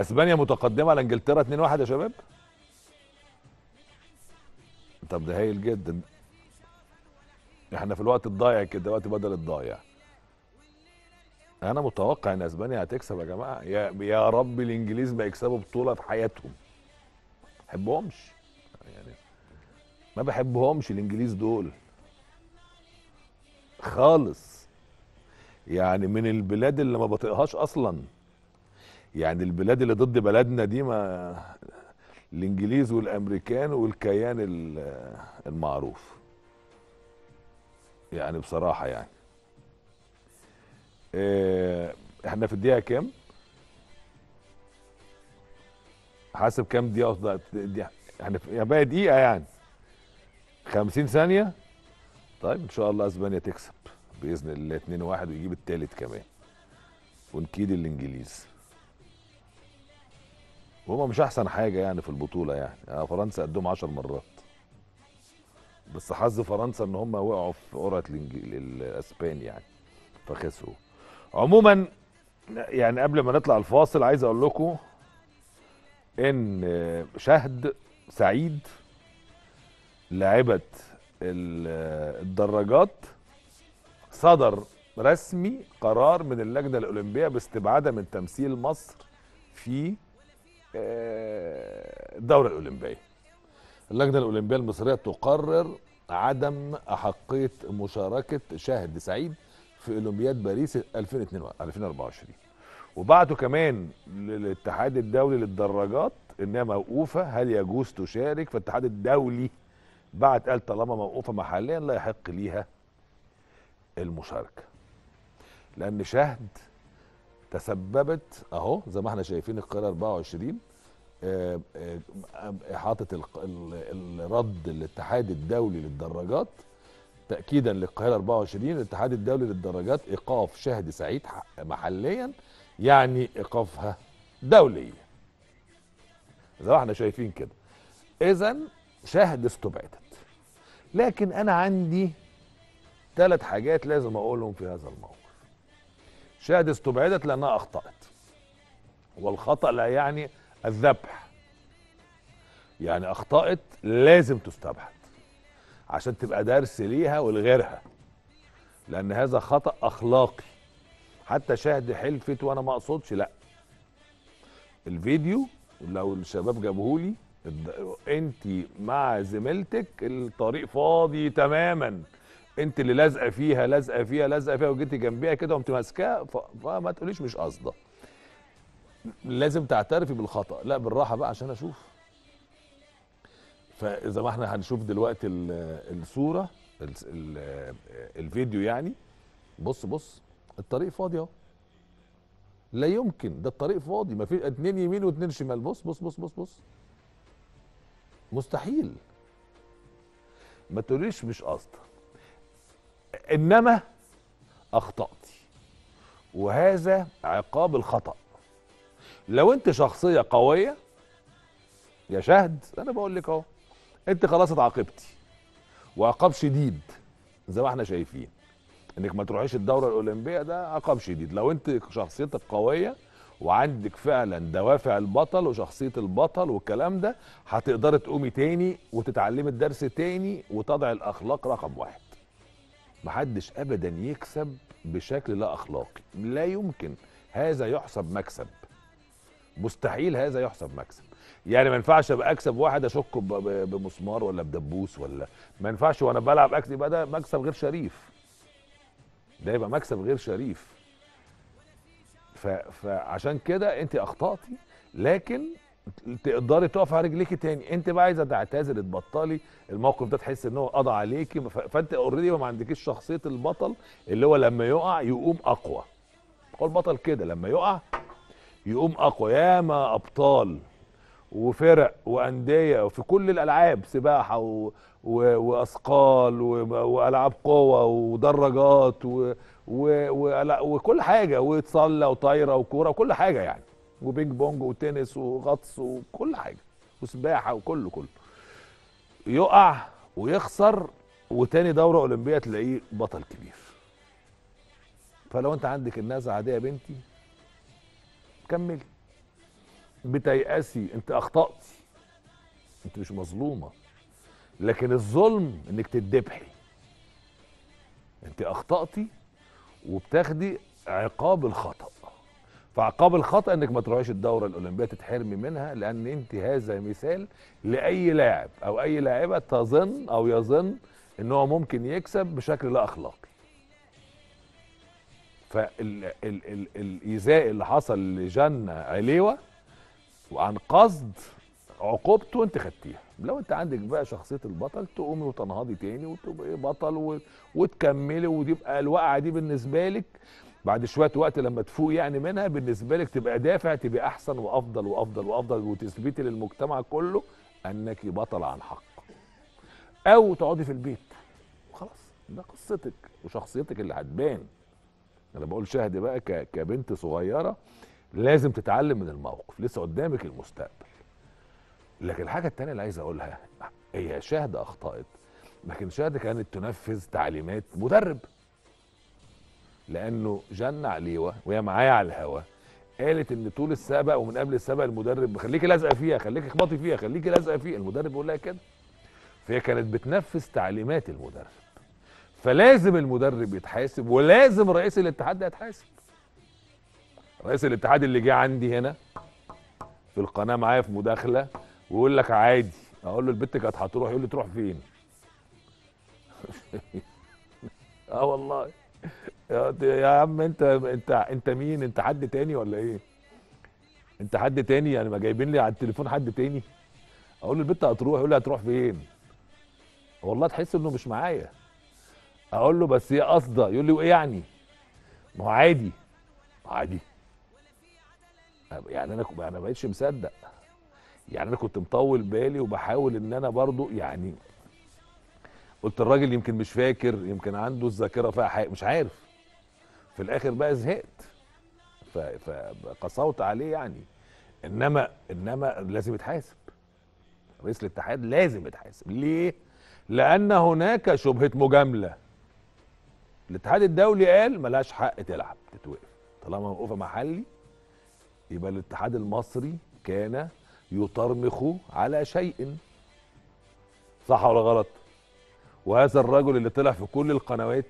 أسبانيا متقدمة على انجلترا 2-1 يا شباب؟ طب ده هايل جدا. إحنا في الوقت الضايع كده وقت بدل الضايع. أنا متوقع إن أسبانيا هتكسب يا جماعة. يا يا رب الإنجليز ما يكسبوا بطولة في حياتهم. ما بحبهمش. يعني ما بحبهمش الإنجليز دول. خالص. يعني من البلاد اللي ما بطيقهاش أصلا. يعني البلاد اللي ضد بلدنا دي ما الإنجليز والأمريكان والكيان ال- المعروف. يعني بصراحة يعني. إيه، إحنا في الدقيقة كام؟ حاسب كام دقيقة؟ إحنا في- باقي دقيقة يعني. 50 ثانية؟ طيب إن شاء الله إسبانيا تكسب بإذن الله. 2 1 ويجيب الثالث كمان. ونكيد الإنجليز. وهما مش أحسن حاجة يعني في البطولة يعني, يعني فرنسا قدهم 10 مرات. بس حظ فرنسا إن هم وقعوا في قرعة الاسبان يعني فخسروا. عموما يعني قبل ما نطلع الفاصل عايز أقول لكم إن شهد سعيد لاعبه ال- الدراجات صدر رسمي قرار من اللجنة الأولمبية باستبعادها من تمثيل مصر في الدوره الاولمبيه اللجنة الأولمبية المصرية تقرر عدم أحقية مشاركة شاهد سعيد في أولمبياد باريس 2022 2024 وبعتوا كمان للاتحاد الدولي للدراجات إنها موقوفة. هل يجوز تشارك فالاتحاد الدولي بعت قال طالما موقوفة محليا لا يحق ليها المشاركة؟ لأن شهد تسببت أهو زي ما إحنا شايفين القاهرة 24 آه، آه، آه، ال- الرد الاتحاد الدولي للدراجات تاكيدا للقاهرة 24 الاتحاد الدولي للدراجات إيقاف شهد سعيد محليا يعني إيقافها دوليا زي ما إحنا شايفين كده. اذا شهد استبعدت. لكن أنا عندي ثلاث حاجات لازم أقولهم في هذا الموقف. شهد استبعدت لأنها أخطأت. والخطأ لا يعني الذبح. يعني أخطأت لازم تستبعد عشان تبقى درس ليها ولغيرها. لأن هذا خطأ أخلاقي. حتى شهد حلفت وأنا ما أقصدش لأ. الفيديو لو الشباب جابوهولي انت مع زميلتك الطريق فاضي تماما. انت اللي لازقة فيها لازقة فيها لازقة فيها وجيتي جنبيها كده وقمت ماسكاها فما تقوليش مش قصدة. لازم تعترفي بالخطأ. لا بالراحة بقى عشان أشوف. فإذا ما إحنا هنشوف دلوقتي ال- الصورة ال- ال- الفيديو يعني بص بص الطريق فاضي أهو. لا يمكن ده الطريق فاضي ما في اتنين يمين واتنين شمال. بص بص بص بص بص. مستحيل. ما تقوليش مش قصده إنما اخطاتي وهذا عقاب الخطأ. لو أنت شخصية قوية يا شهد أنا بقول لك أهو أنت خلاص اتعاقبتي. وعقاب شديد زي ما إحنا شايفين. إنك ما تروحيش الدورة الأولمبية ده عقاب شديد. لو أنت شخصيتك قوية وعندك فعلا دوافع البطل وشخصية البطل والكلام ده هتقدري تقومي تاني وتتعلمي الدرس تاني وتضعي الأخلاق رقم واحد. محدش ابدا يكسب بشكل لا أخلاقي. لا يمكن. هذا يحسب مكسب. مستحيل هذا يحسب مكسب. يعني ما ينفعش أبقى أكسب واحد اشكه بمسمار ولا بدبوس ولا. ما ينفعش وأنا بلعب اكسب يبقى ده مكسب غير شريف. ده يبقى مكسب غير شريف. ف... فعشان كده أنت أخطأتي. لكن تقدري تقف على رجليكي تاني. انت بقى عايزة تعتذري تبطلي. الموقف ده تحس إن هو قضى عليكي. فأنت already ما عندكيش شخصية البطل اللي هو لما يقع يقوم أقوى. هو البطل كده لما يقع يقوم أقوى. ياما أبطال وفرق وأندية وفي كل الألعاب سباحة و... و... وأثقال و... وألعاب قوة ودراجات و... و... و... وكل حاجة. وتصلى وطايرة وكورة وكل حاجة يعني. وبينج بونج وتنس وغطس وكل حاجة وسباحة وكله كله. يقع ويخسر وتاني دوره أولمبية تلاقيه بطل كبير. فلو أنت عندك النزعه دي يا بنتي كملي بتيأسي أنت اخطأتي أنت مش مظلومة. لكن الظلم إنك تتذبحي أنت أخطأتي وبتاخدي عقاب الخطأ. فعقاب الخطأ إنك ما تروحيش الدورة الأولمبية تتحرمي منها لأن أنت هذا مثال لأي لاعب أو أي لاعبة تظن أو يظن إن هو ممكن يكسب بشكل لا أخلاقي فالإيذاء اللي حصل لجنة عليوة وعن قصد عقوبته أنت خدتيها لو أنت عندك بقى شخصية البطل تقومي وتنهضي تاني وتبقي بطل. وتكملي وتبقى الوقعة دي بالنسبة لك بعد شوية وقت لما تفوق يعني منها بالنسبة لك تبقى دافع تبقى أحسن وأفضل وأفضل وأفضل وتثبتي للمجتمع كله أنك بطل عن حق. أو تقعدي في البيت. خلاص ده قصتك وشخصيتك اللي هتبان. أنا بقول شاهدي بقى. كبنت صغيرة لازم تتعلم من الموقف لسه قدامك المستقبل. لكن الحاجة التانية اللي عايز أقولها هي شاهد أخطأت لكن شاهد كانت تنفذ تعليمات مدرب. لأنه جنة عليوه وهي معايا على الهوا. قالت إن طول السبق ومن قبل السبق المدرب خليكي لازقة فيها خليكي اخبطي فيها خليكي لازقة فيها. المدرب بيقول لها كده. فهي كانت بتنفذ تعليمات المدرب. فلازم المدرب يتحاسب ولازم رئيس الاتحاد يتحاسب. رئيس الاتحاد اللي جه عندي هنا في القناة معايا في مداخلة ويقول لك عادي. أقول له البت كانت هتروح يقول لي تروح فين؟ آه والله. يا عم انت انت انت مين؟ انت حد تاني ولا إيه؟ انت حد تاني؟ يعني ما جايبين لي على التليفون حد تاني؟ أقول له البت هتروح يقول لي هتروح فين؟ والله تحس انه مش معايا. أقول له بس هي قصده يقول لي وإيه يعني؟ ما هو عادي. عادي. يعني أنا أنا ما بقتش مصدق. يعني أنا كنت مطول بالي وبحاول إن أنا برضو يعني قلت الراجل يمكن مش فاكر يمكن عنده الذاكرة فيها حاجة مش عارف. في الآخر بقى زهقت. فقصوت عليه يعني. إنما إنما لازم يتحاسب. رئيس الاتحاد لازم يتحاسب. ليه؟ لأن هناك شبهة مجاملة. الاتحاد الدولي قال ملهاش حق تلعب تتوقف. طالما موقوفة محلي يبقى الاتحاد المصري كان يطرمخ على شيء. صح ولا غلط؟ وهذا الرجل اللي طلع في كل القنوات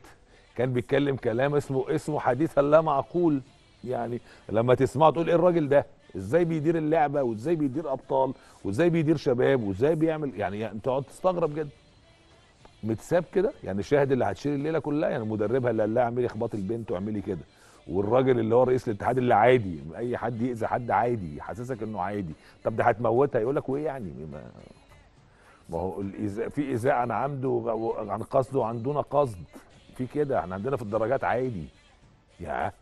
كان بيتكلم كلام اسمه اسمه حديثا لا معقول. يعني لما تسمعه تقول إيه الراجل ده؟ إزاي بيدير اللعبة؟ وإزاي بيدير أبطال؟ وإزاي بيدير شباب؟ وإزاي بيعمل؟ يعني, يعني انت تقعد تستغرب جدا متساب كده؟ يعني الشاهد اللي هتشيل الليلة كلها؟ يعني مدربها اللي قال لها اعملي اخباط البنت واعملي كده. والراجل اللي هو رئيس الاتحاد اللي عادي أي حد يأذي حد عادي يحسسك إنه عادي. طب ده هتموتها؟ يقول لك وإيه يعني؟ ما, ما هو في ايذاء عن عمده وعن قصده وعن دون قصد. في كده إحنا عندنا في الدرجات عادي. يا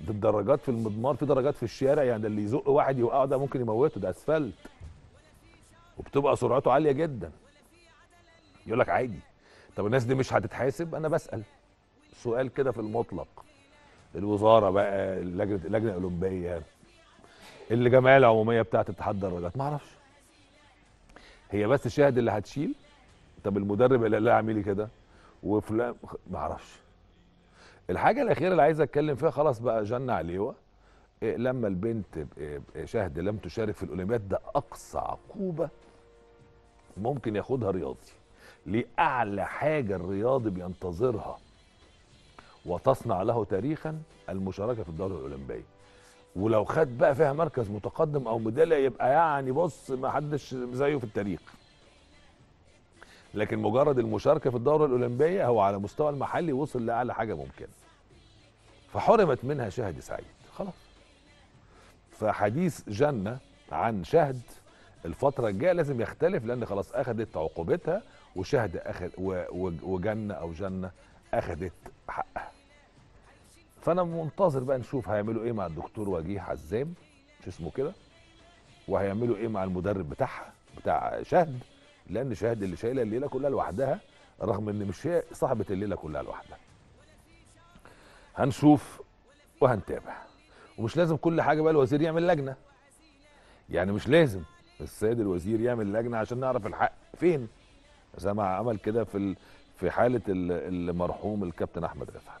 ده الدرجات في المضمار في درجات في الشارع يعني اللي يزق واحد يوقعه ده ممكن يموته ده أسفلت. وبتبقى سرعته عالية جدا. يقول لك عادي. طب الناس دي مش هتتحاسب؟ أنا بسأل. سؤال كده في المطلق. الوزارة بقى اللجنه اللجنة الأولمبية. الجمعيه العمومية بتاعة اتحاد الدراجات ما أعرفش. هي بس الشاهد اللي هتشيل؟ طب المدرب اللي قال اعملي كده؟ وفلان ما أعرفش. الحاجة الأخيرة اللي عايز أتكلم فيها خلاص بقى جنة عليوة. إيه لما البنت إيه شاهد لم تشارك في الأولمبياد ده أقصى عقوبة ممكن ياخدها رياضي. ليه اعلى حاجة الرياضي بينتظرها وتصنع له تاريخا المشاركة في الدوره الاولمبيه ولو خد بقى فيها مركز متقدم أو ميدالية يبقى يعني بص ما حدش زيه في التاريخ. لكن مجرد المشاركة في الدوره الأولمبية هو على مستوى المحلي وصل لأعلى حاجة ممكنة. فحرمت منها شهد سعيد. خلاص. فحديث جنة عن شهد الفترة الجاية لازم يختلف لأن خلاص اخذت عقوبتها وشهد اخذ وجنة أو جنة اخذت حقها. فانا منتظر بقى نشوف هيعملوا إيه مع الدكتور وجيه عزام. مش اسمه كده؟ وهيعملوا إيه مع المدرب بتاعها بتاع شهد؟ لأن شهد اللي شايلة الليلة كلها لوحدها رغم إن مش هي صاحبة الليلة كلها لوحدها. هنشوف وهنتابع. ومش لازم كل حاجة بقى الوزير يعمل لجنة. يعني مش لازم السيد الوزير يعمل لجنة عشان نعرف الحق فين. زي ما عمل كده في في حالة المرحوم الكابتن أحمد رفعت.